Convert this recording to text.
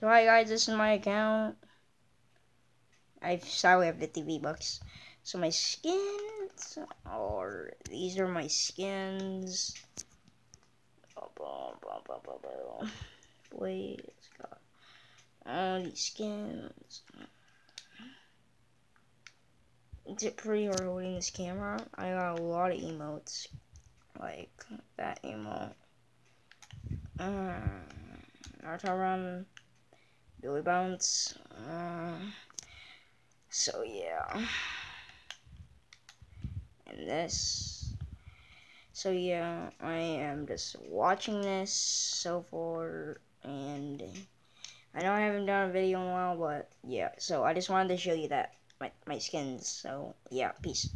So hi guys, this is my account. I sadly have 50 V-Bucks. So my skins are, these are my skins. It's got all these skins. Is it pretty holding this camera? I got a lot of emotes. Like that emote. Uh, Naruto Run. Billy Bounce. Uh, so yeah. And this. So yeah, I am just watching this so far, and I know I haven't done a video in a while, but yeah. So I just wanted to show you that my my skins. So yeah, peace.